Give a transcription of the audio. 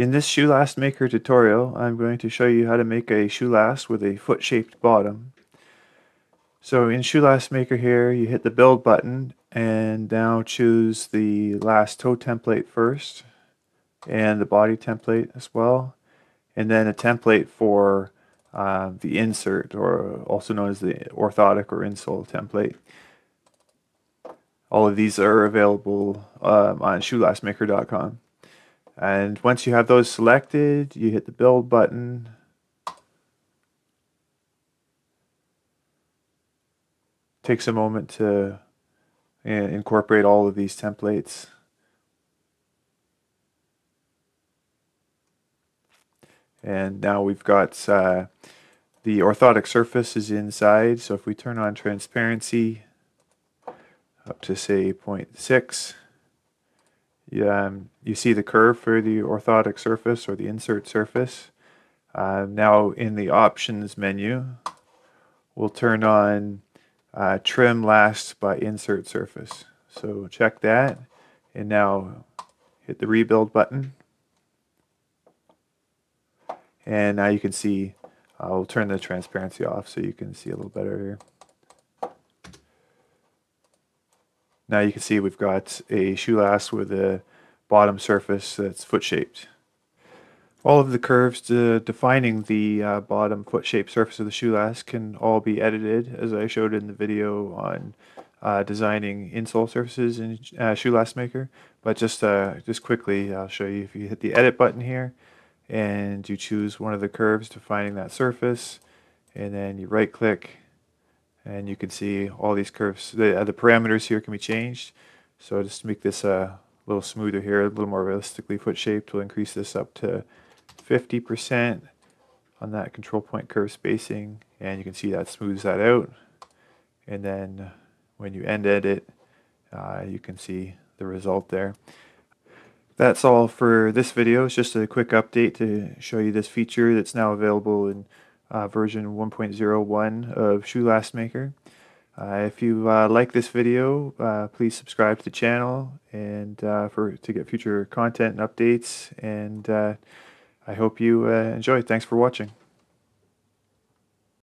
In this shoe last maker tutorial, I'm going to show you how to make a shoe last with a foot-shaped bottom. So in shoe last maker here, you hit the build button and now choose the last toe template first and the body template as well and then a template for uh, the insert or also known as the orthotic or insole template. All of these are available um, on shoelastmaker.com. And once you have those selected, you hit the build button. Takes a moment to uh, incorporate all of these templates. And now we've got uh, the orthotic surface is inside. So if we turn on transparency, up to say 0.6. Um, you see the curve for the orthotic surface or the insert surface. Uh, now in the options menu, we'll turn on uh, trim last by insert surface. So check that and now hit the rebuild button. And now you can see, uh, we'll turn the transparency off so you can see a little better here. Now you can see we've got a shoe last with a bottom surface that's foot shaped. All of the curves defining the uh, bottom foot shaped surface of the shoe last can all be edited as I showed in the video on uh, designing insole surfaces in uh, shoe last maker. But just uh, just quickly I'll show you if you hit the edit button here and you choose one of the curves defining that surface and then you right click and you can see all these curves. The, uh, the parameters here can be changed. So just to make this uh, a little smoother here, a little more realistically foot shaped, we'll increase this up to 50% on that control point curve spacing. And you can see that smooths that out. And then when you end edit, uh, you can see the result there. That's all for this video. It's just a quick update to show you this feature that's now available in uh, version 1.01 of Shoe Last Maker. Uh, if you uh, like this video, uh, please subscribe to the channel and uh, for to get future content and updates. And I hope you enjoy. Thanks for watching.